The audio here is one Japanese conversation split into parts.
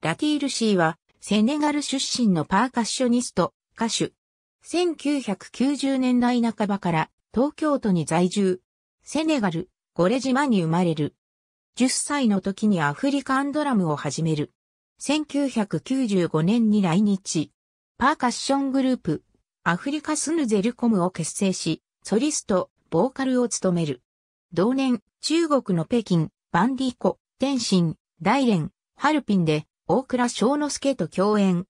ラティールシーは、セネガル出身のパーカッショニスト、歌手。1990年代半ばから東京都に在住。セネガル、ゴレ島に生まれる。10歳の時にアフリカンドラムを始める。1995年に来日。パーカッショングループ、アフリカスヌゼルコムを結成し、ソリスト、ボーカルを務める。同年、中国の北京、バンディコ、天津、大連、ハルピンで、大倉翔之介と共演。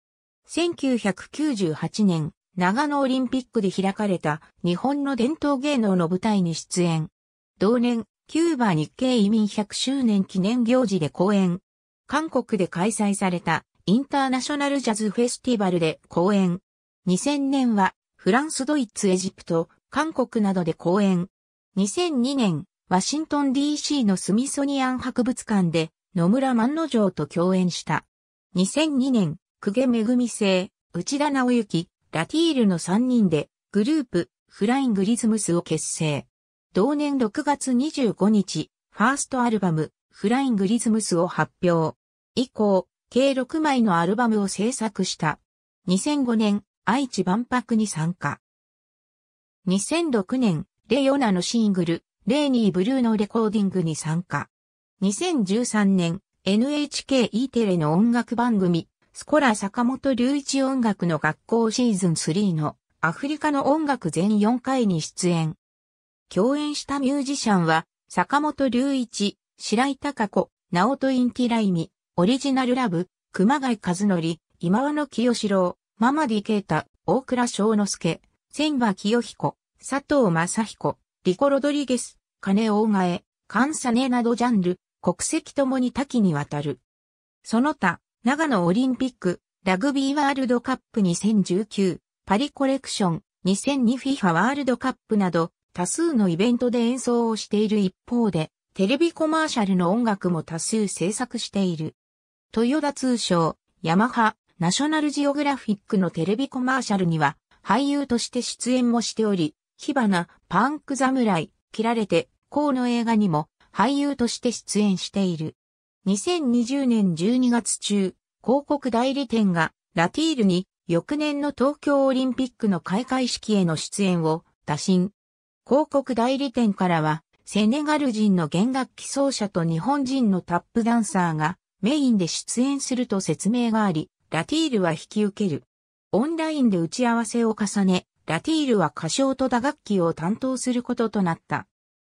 1998年、長野オリンピックで開かれた日本の伝統芸能の舞台に出演。同年、キューバ日系移民100周年記念行事で講演。韓国で開催されたインターナショナルジャズフェスティバルで講演。2000年はフランス、ドイツ、エジプト、韓国などで講演。2002年、ワシントン DC のスミソニアン博物館で野村万之丞と共演した。2002年、久下めぐみ生、内田直之、ラティールの3人でグループフライングリズムスを結成。同年6月25日、ファーストアルバムフライングリズムスを発表。以降、計6枚のアルバムを制作した。2005年、愛知万博に参加。2006年、レヨナのシングル、レーニーブルーのレコーディングに参加。2013年、NHKE テレの音楽番組、スコラ坂本隆一音楽の学校シーズン3のアフリカの音楽全4回に出演。共演したミュージシャンは、坂本隆一、白井隆子、直人インティライミ、オリジナルラブ、熊谷和則、今和野清志郎、ママディケータ、大倉翔之介、千葉清彦、佐藤正彦、リコ・ロドリゲス、金大替前、関サネなどジャンル、国籍ともに多岐にわたる。その他、長野オリンピック、ラグビーワールドカップ2019、パリコレクション、2002フィファワールドカップなど、多数のイベントで演奏をしている一方で、テレビコマーシャルの音楽も多数制作している。トヨタ通商、ヤマハ、ナショナルジオグラフィックのテレビコマーシャルには、俳優として出演もしており、火花、パンク侍、切られて、こうの映画にも俳優として出演している。2020年12月中、広告代理店がラティールに翌年の東京オリンピックの開会式への出演を打診。広告代理店からは、セネガル人の弦楽器奏者と日本人のタップダンサーがメインで出演すると説明があり、ラティールは引き受ける。オンラインで打ち合わせを重ね、ラティールは歌唱と打楽器を担当することとなった。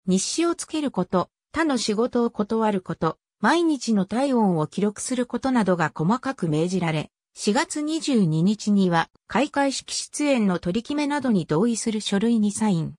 日誌をつけること、他の仕事を断ること、毎日の体温を記録することなどが細かく命じられ、4月22日には開会式出演の取り決めなどに同意する書類にサイン。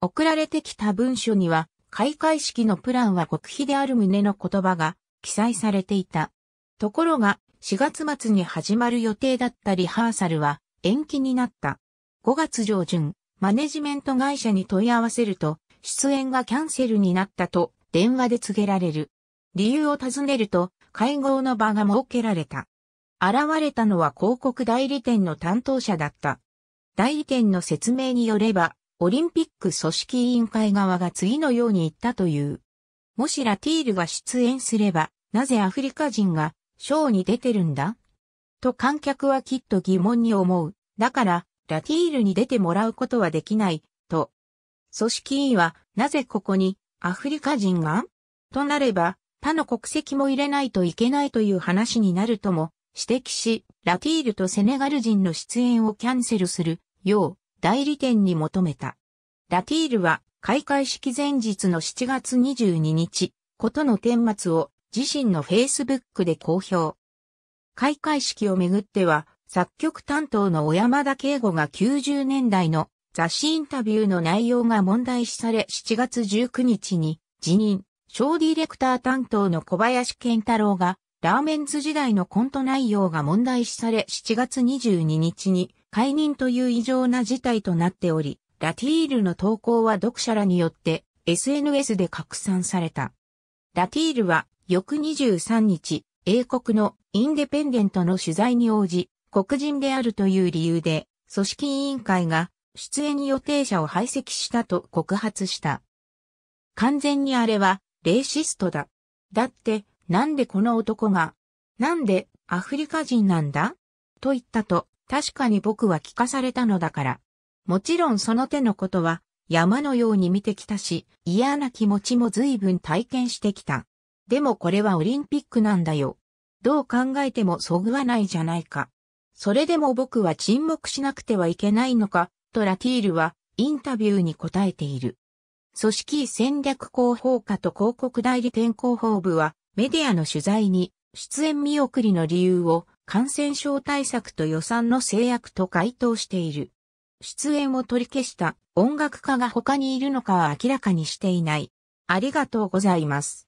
送られてきた文書には、開会式のプランは極秘である旨の言葉が記載されていた。ところが、4月末に始まる予定だったリハーサルは延期になった。5月上旬、マネジメント会社に問い合わせると、出演がキャンセルになったと電話で告げられる。理由を尋ねると、会合の場が設けられた。現れたのは広告代理店の担当者だった。代理店の説明によれば、オリンピック組織委員会側が次のように言ったという。もしラティールが出演すれば、なぜアフリカ人がショーに出てるんだ？と観客はきっと疑問に思う。だから、ラティールに出てもらうことはできない、組織委員は、なぜここに、アフリカ人がとなれば、他の国籍も入れないといけないという話になるとも指摘し、ラティールとセネガル人の出演をキャンセルするよう代理店に求めた。ラティールは開会式前日の7月22日、ことの顛末を自身のフェイスブックで公表。開会式をめぐっては、作曲担当の小山田圭吾が90年代の雑誌インタビューの内容が問題視され7月19日に辞任。ショーディレクター担当の小林健太郎が、ラーメンズ時代のコント内容が問題視され7月22日に解任という異常な事態となっており、ラティールの投稿は読者らによって SNS で拡散された。ラティールは翌23日、英国のインデペンデントの取材に応じ、黒人であるという理由で、組織委員会が出演予定者を排斥したと告発した。完全にあれはレーシストだ。だって、なんでこの男が、なんでアフリカ人なんだ？と言ったと、確かに僕は聞かされたのだから。もちろんその手のことは山のように見てきたし、嫌な気持ちも随分体験してきた。でもこれはオリンピックなんだよ。どう考えてもそぐわないじゃないか。それでも僕は沈黙しなくてはいけないのか、とラティールはインタビューに答えている。組織戦略広報課と広告代理店広報部はメディアの取材に出演見送りの理由を感染症対策と予算の制約と回答している。出演を取り消した音楽家が他にいるのかは明らかにしていない。ありがとうございます。